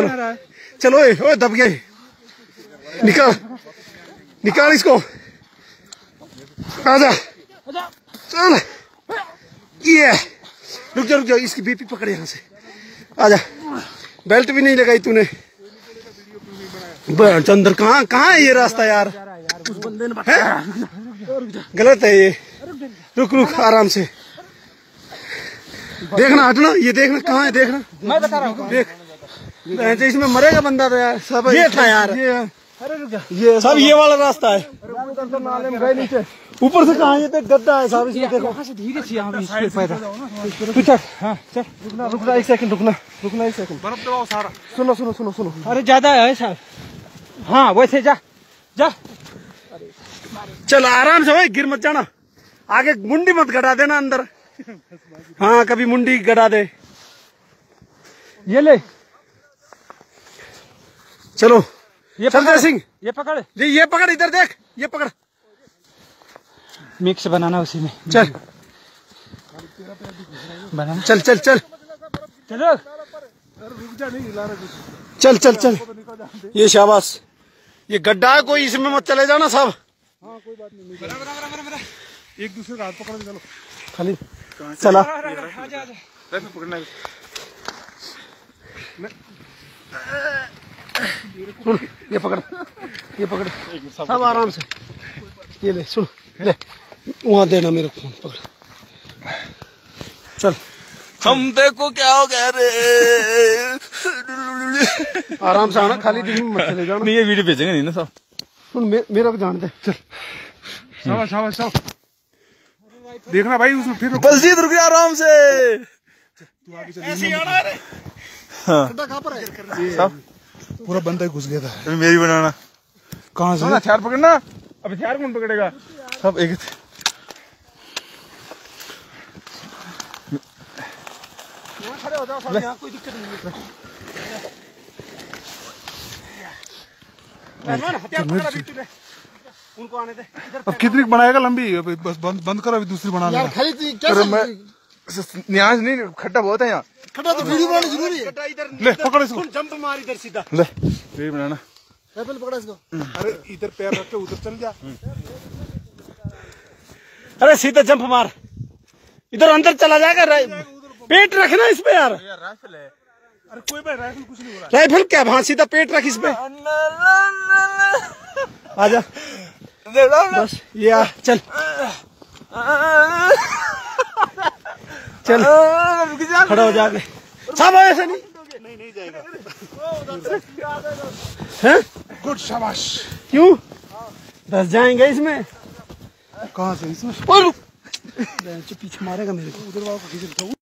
चलो। चलो ओए दब गए। निकाल। निकाल इसको। आजा। चल। ये। रुक जा रुक जा इसकी बीपी पकड़ यहाँ से। आजा। बेल्ट भी नहीं लगाई तूने। चंद्र कहाँ कहाँ है ये रास्ता यार? है? गलत है ये। रुक रुक आराम से। देखना हटना ये देखना कहाँ है देखना। मैं बता रहा हूँ। देख। इसमें मरेगा बंदा तो यार सब ये था यार। ये अरे ये सब ये वाला रास्ता है। ऊपर से कहाँ ये तो गड्ढा है साहब इसमें देखो। से धीरे से यहाँ स्पीड पैदा। तू चल। हाँ चल। रुकना रुकना एक सेकंड रुकना रुकना एक सेकंड बर्फ़ दबाओ सारा। सुनो सुनो सुनो सुनो। अरे ज़्यादा है सर हाँ वैसे जा जा। चल आराम से भाई गिर मत जाना। आगे मुंडी मत गड़ा देना अंदर। हाँ कभी मुंडी गड़ा दे। ये ले। चलो। ये संजय पकड़। सिंह। ये पकड़। ये ये पकड़ इधर देख ये पकड़। मिक्स बनाना उसी में। चल। बनाना। चल चल चल। चलो। चल चल चल। ये शाबाश। ये गड्ढा है कोई इसमें मत चले जाना साहब। बात नहीं एक दूसरे का हाथ पकड़ चलो। खाली। चला। पकड़ना। सुन ये पकड़ ये पकड़। सब आराम से। ये ले सुन ले। वहाँ देना मेरे फ़ोन पकड़। चल। हम देखो क्या हो गया रे। आराम से आना खाली दिन में मत चले जाना। नहीं ये वीडियो भेजेंगे नहीं ना सब? सुन मे, मेरा को जान दे चल। शाबाश शाबाश शाबाश। देखना भाई उसमें फिर बलजीत रुक जा आराम से। ऐसे आना रे। गड्ढा कहाँ पर है? पूरा बंदा ही घुस गया था। अभी मेरी बनाना। कहाँ से? हथियार पकड़ना? अब हथियार कौन पकड़ेगा? सब एक खड़े हो जाओ कोई दिक्कत नहीं पहलवान, हथियार पकड़ अभी तूने। उनको आने दे। अब कितनी बनाएगा लंबी? बस बंद बंद करो अभी दूसरी बना लेना खाली यहाँ नहीं खट्टा बहुत है यहाँ। खड़ा तो वीडियो बनानी ज़रूरी है। इधर ले पकड़ इसको। जंप मार इधर सीधा? ले। यही बनाना। राइफल पकड़ा इसको। अरे इधर पैर रख के उधर चल जा। अरे सीधा जंप मार। इधर अंदर चला जाएगा रा- पेट रखना इस पे यार। राइफल है। अरे कोई भाई राइफल कुछ नहीं हो रहा। राइफल क्या? वहाँ सीधा पेट रख इस पे। आजा। बस ये आ चल। चल। खड़ा हो जाके सब ऐसे नहीं। नहीं नहीं जाएगा। हैं? गुड शाबाश। क्यों? दस जाएँगे इसमें। कहा से इसमें? पीछे मारेगा मेरे को।